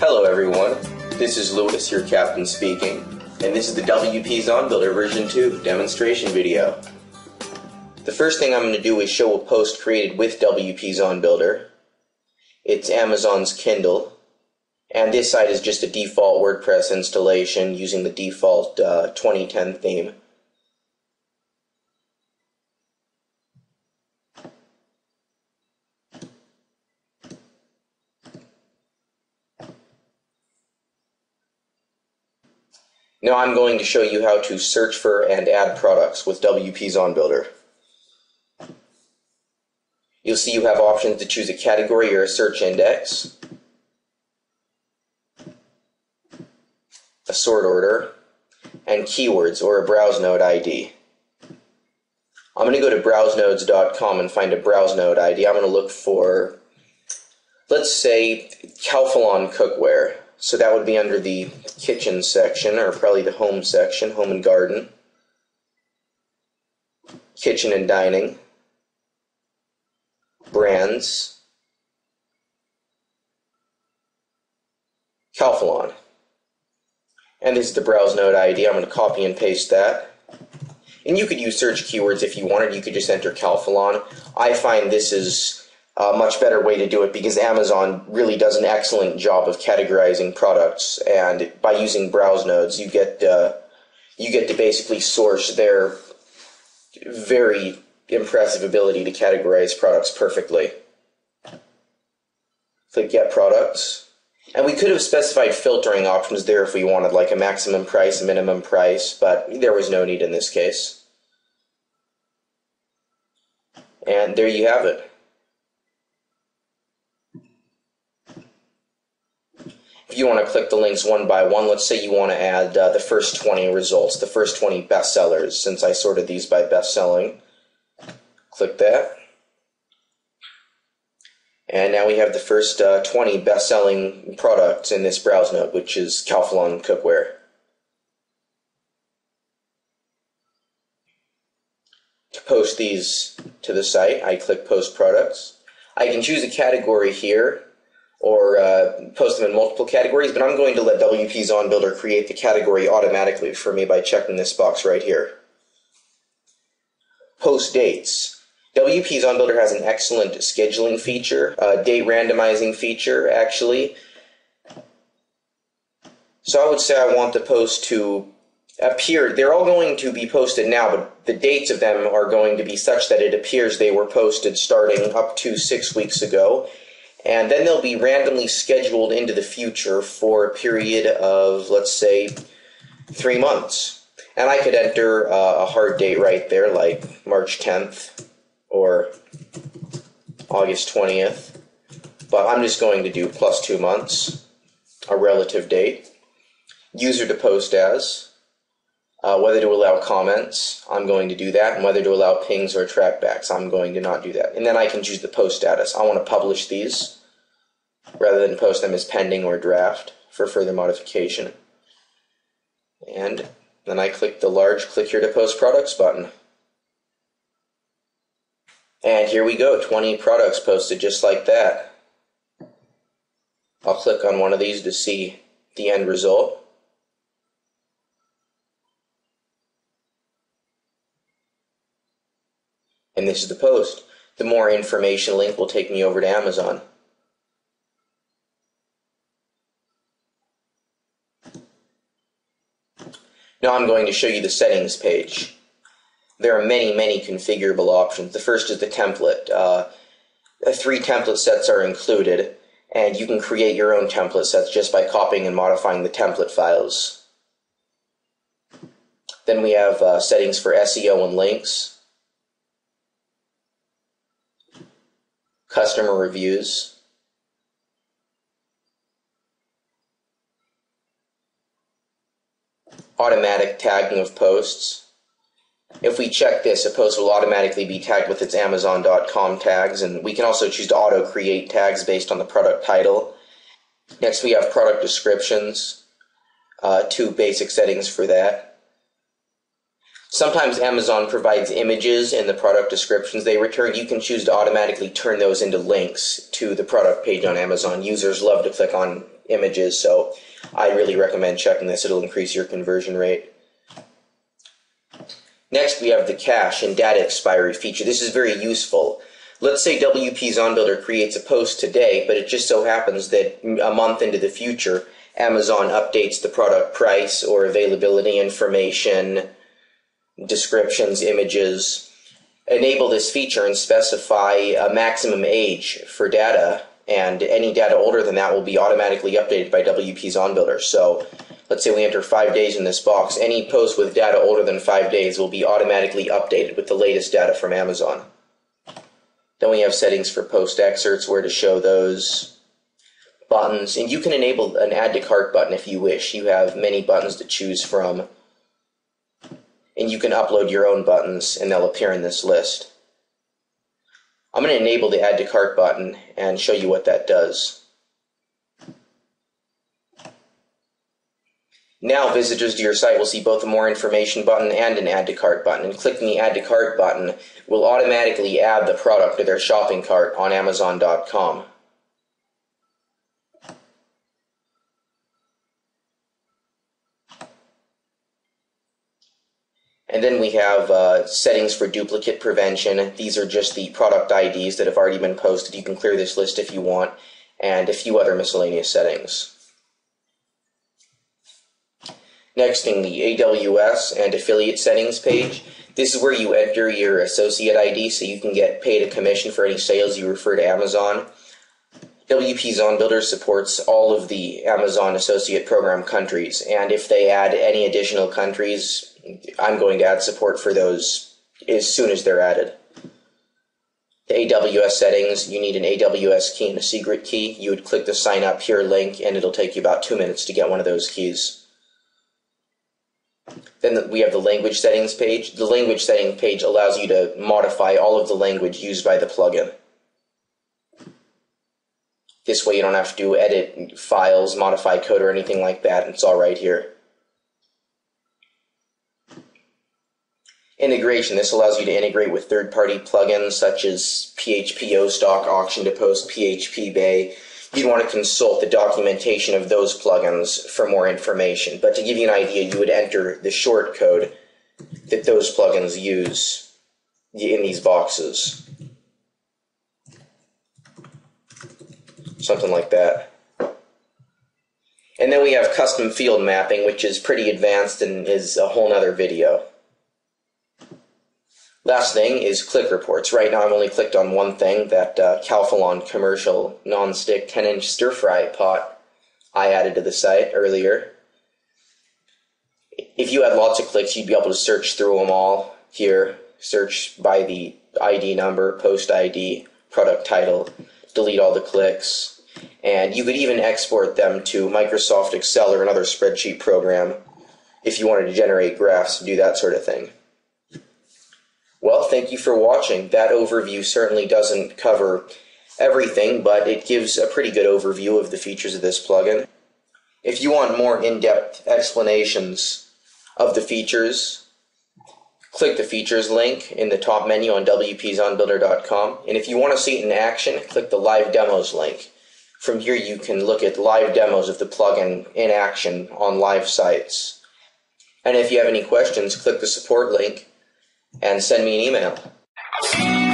Hello everyone, this is Lewis, your captain speaking, and this is the WP Zon Builder version 2 demonstration video. The first thing I'm going to do is show a post created with WP Zon Builder. It's Amazon's Kindle, and this site is just a default WordPress installation using the default uh, 2010 theme. Now I'm going to show you how to search for and add products with WP Zon Builder. You'll see you have options to choose a category or a search index, a sort order, and keywords or a browse node ID. I'm going to go to browsenodes.com and find a browse node ID. I'm going to look for, let's say, Calphalon cookware. So that would be under the kitchen section, or probably the home section, home and garden, kitchen and dining, brands, Calphalon. And this is the browse node ID. I'm going to copy and paste that. And you could use search keywords if you wanted. You could just enter Calphalon. I find this is a much better way to do it because Amazon really does an excellent job of categorizing products, and by using browse nodes, you get uh, you get to basically source their very impressive ability to categorize products perfectly. Click Get Products. And we could have specified filtering options there if we wanted, like a maximum price, a minimum price, but there was no need in this case. And there you have it. You want to click the links one by one, let's say you want to add uh, the first 20 results, the first 20 bestsellers, since I sorted these by best selling. Click that. And now we have the first uh, 20 best selling products in this browse node, which is Calphalon cookware. To post these to the site, I click Post Products. I can choose a category here or uh, post them in multiple categories, but I'm going to let WP Zon Builder create the category automatically for me by checking this box right here. Post dates. WP Zon Builder has an excellent scheduling feature, uh, date randomizing feature, actually. So I would say I want the post to appear, they're all going to be posted now, but the dates of them are going to be such that it appears they were posted starting up to six weeks ago and then they'll be randomly scheduled into the future for a period of, let's say, three months. And I could enter uh, a hard date right there, like March 10th or August 20th. But I'm just going to do plus two months, a relative date. User to post as. Uh, whether to allow comments, I'm going to do that, and whether to allow pings or trackbacks, I'm going to not do that. And then I can choose the post status. I want to publish these rather than post them as pending or draft for further modification. And then I click the large click here to post products button. And here we go, 20 products posted just like that. I'll click on one of these to see the end result. The post. The more information link will take me over to Amazon. Now I'm going to show you the settings page. There are many, many configurable options. The first is the template. Uh, three template sets are included, and you can create your own template sets just by copying and modifying the template files. Then we have uh, settings for SEO and links. Customer reviews, automatic tagging of posts. If we check this, a post will automatically be tagged with its Amazon.com tags, and we can also choose to auto create tags based on the product title. Next, we have product descriptions, uh, two basic settings for that. Sometimes Amazon provides images in the product descriptions they return. You can choose to automatically turn those into links to the product page on Amazon. Users love to click on images. So I really recommend checking this. It'll increase your conversion rate. Next, we have the cache and data expiry feature. This is very useful. Let's say WP ZonBuilder creates a post today, but it just so happens that a month into the future, Amazon updates the product price or availability information, descriptions, images. Enable this feature and specify a maximum age for data, and any data older than that will be automatically updated by WP ZonBuilder. So let's say we enter five days in this box, any post with data older than five days will be automatically updated with the latest data from Amazon. Then we have settings for post excerpts, where to show those buttons, and you can enable an add to cart button if you wish. You have many buttons to choose from, and you can upload your own buttons, and they'll appear in this list. I'm going to enable the add to cart button and show you what that does. Now visitors to your site will see both a more information button and an add to cart button. And clicking the add to cart button will automatically add the product to their shopping cart on Amazon.com. And then we have uh, settings for duplicate prevention. These are just the product IDs that have already been posted. You can clear this list if you want, and a few other miscellaneous settings. Next in the AWS and affiliate settings page, this is where you enter your associate ID so you can get paid a commission for any sales you refer to Amazon. WP Zon Builder supports all of the Amazon Associate Program countries, and if they add any additional countries, I'm going to add support for those as soon as they're added. The AWS settings, you need an AWS key and a secret key. You would click the sign up here link and it'll take you about two minutes to get one of those keys. Then we have the language settings page. The language setting page allows you to modify all of the language used by the plugin. This way you don't have to do edit files, modify code, or anything like that. It's all right here. Integration. This allows you to integrate with third-party plugins such as PHP Stock, Auction to Post, PHP Bay. You'd want to consult the documentation of those plugins for more information. But to give you an idea, you would enter the short code that those plugins use in these boxes. Something like that. And then we have custom field mapping, which is pretty advanced and is a whole nother video. Last thing is click reports. Right now, I've only clicked on one thing that uh, Calphalon commercial non-stick 10-inch stir-fry pot I added to the site earlier. If you had lots of clicks, you'd be able to search through them all here. Search by the ID number, post ID, product title, delete all the clicks, and you could even export them to Microsoft Excel or another spreadsheet program if you wanted to generate graphs and do that sort of thing. Well, thank you for watching. That overview certainly doesn't cover everything, but it gives a pretty good overview of the features of this plugin. If you want more in-depth explanations of the features, click the features link in the top menu on wpzonbuilder.com. And if you want to see it in action, click the live demos link. From here you can look at live demos of the plugin in action on live sites. And if you have any questions, click the support link and send me an email.